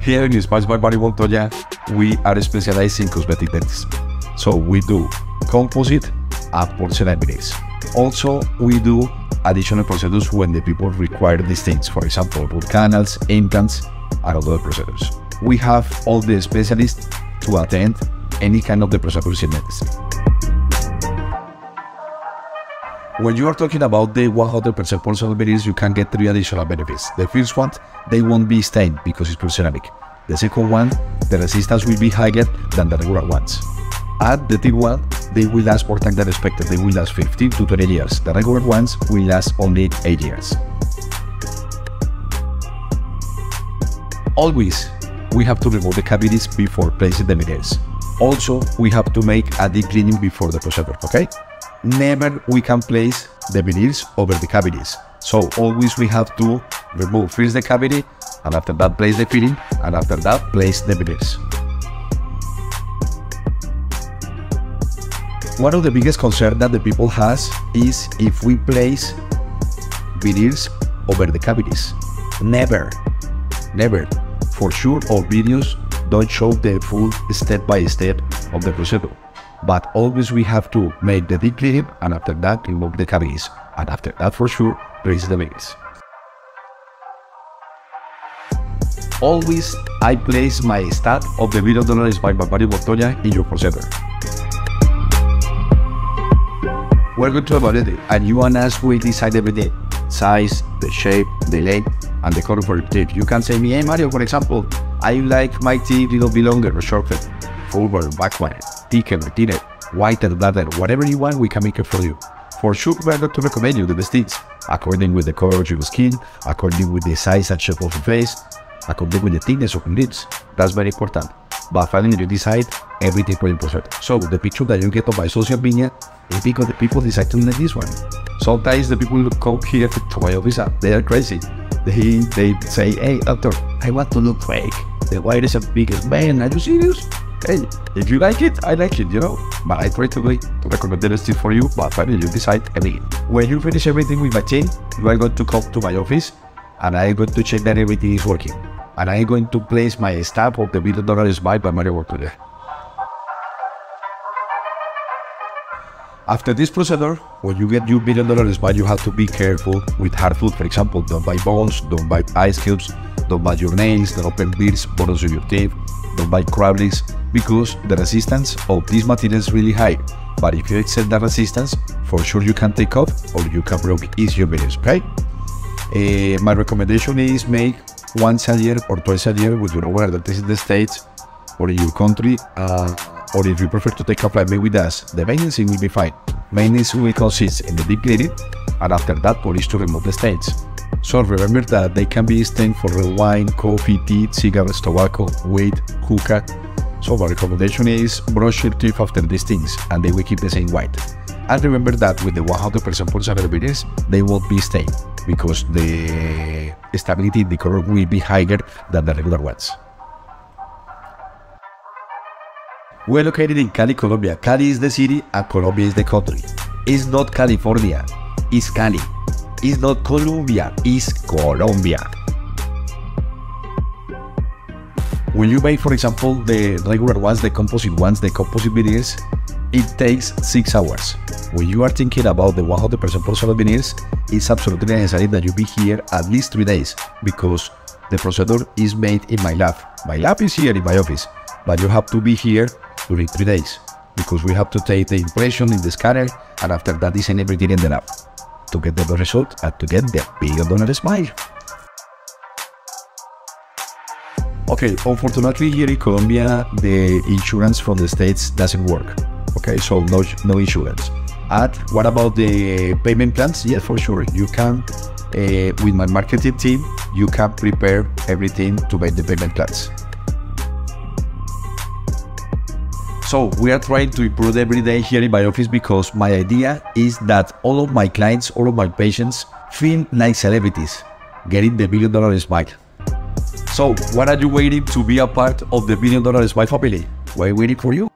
Here in Spice by Body Montoya, we are specialized in cosmetic dentists. So we do composite and porcelain veneers. Also, we do additional procedures when the people require these things. For example, root canals, implants, and other procedures. We have all the specialists to attend any kind of the procedures in dentistry. When you are talking about the 100% porcelain veneers, you can get three additional benefits. The first one, they won't be stained because it's porcelainic. The second one, the resistance will be higher than the regular ones. And the third one, they will last more time than expected. They will last 15 to 20 years. The regular ones will last only 8 years. Always, we have to remove the cavities before placing the veneers. Also, we have to make a deep cleaning before the procedure, okay? Never we can place the veneers over the cavities. So always we have to remove first the cavity and after that place the filling and after that place the veneers. One of the biggest concerns that the people has is if we place veneers over the cavities. Never, never. For sure, all videos don't show the full step by step of the procedure but always we have to make the deep cleaning and after that remove the cavities and after that for sure place the base. Always I place my stat of the million dollars by Barbario Montoya in your procedure. We're going to it and you want us we decide everything. Size, the shape, the length, and the color for your teeth. You can say me, hey Mario, for example, I like my teeth a little bit longer or shorter, forward, backward, thicker, thinner, whiter, blacker, whatever you want, we can make it for you. For sure, we are going to recommend you the best things, according with the color of your skin, according with the size and shape of your face, according with the thickness of your lips. That's very important. But finally, you decide everything for procedure. So the picture that you get on my social media is because the people decide to make this one. Sometimes the people who come here to my office, they are crazy. They, they say, hey, doctor, I want to look fake. The white and biggest man, are you serious? Hey, if you like it, I like it, you know. But I try to, like, recommend the for you, but finally you decide everything. When you finish everything with my team, you are going to come to my office and I'm going to check that everything is working. And I'm going to place my stamp of the billion dollar smile by Mario Work today. After this procedure, when you get your billion dollar smile, you have to be careful with hard food. For example, don't buy bones, don't buy ice cubes, don't buy your nails, don't open beers, bottles of your teeth, don't buy crabs because the resistance of these materials is really high. But if you accept that resistance, for sure you can take off or you can break easier videos, okay? Uh, my recommendation is make once a year or twice a year with your over that is in the States or in your country, uh, or if you prefer to take a flight with us, the maintenance will be fine. Maintenance will consist in the deep cleaning, and after that, polish to remove the stains. So remember that they can be stained for wine, coffee, tea, cigarettes, tobacco, weed, hookah, so my recommendation is brush your teeth after these things and they will keep the same white. And remember that with the 100% porcelain veneers, they won't be stained because the stability in the color will be higher than the regular ones. We're located in Cali, Colombia. Cali is the city and Colombia is the country. It's not California, it's Cali. It's not Columbia, it's Colombia. When you buy, for example, the regular ones, the composite ones, the composite veneers, it takes six hours. When you are thinking about the 100% porcelain veneers, it's absolutely necessary that you be here at least three days because the procedure is made in my lab. My lab is here in my office, but you have to be here during three days because we have to take the impression in the scanner and after that design everything in the lab to get the result and to get the big donor smile. Okay, unfortunately here in Colombia, the insurance from the states doesn't work. Okay, so no, no insurance. And what about the payment plans? Yes, for sure. You can, uh, with my marketing team, you can prepare everything to make the payment plans. So we are trying to improve every day here in my office because my idea is that all of my clients, all of my patients feel like celebrities, getting the million dollar smile. So, what are you waiting to be a part of the million dollar Smile family? We're waiting for you.